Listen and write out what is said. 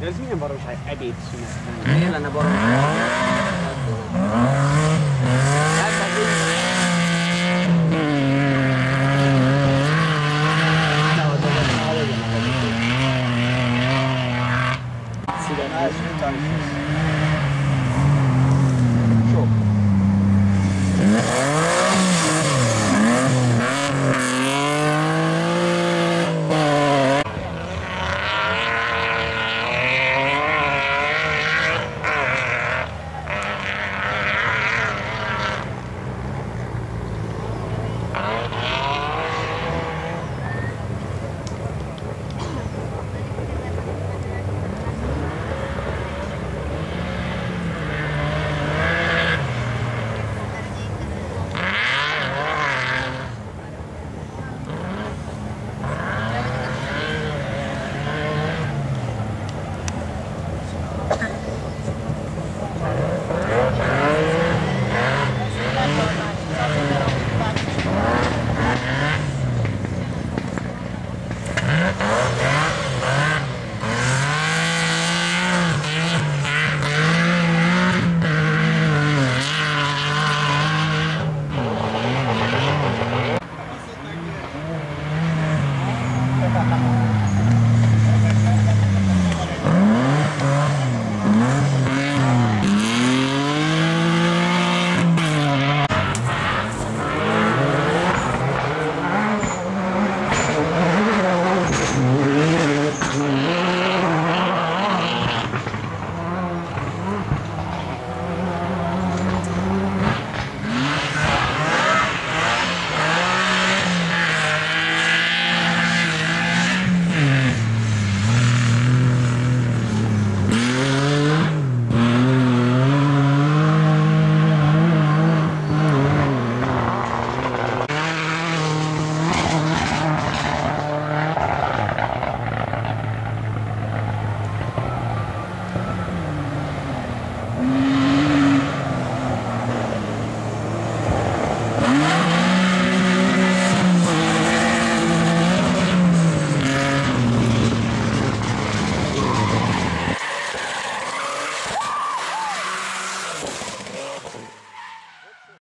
De ez milyen baromság ebédszünet? Miért lenne baromság? Sok.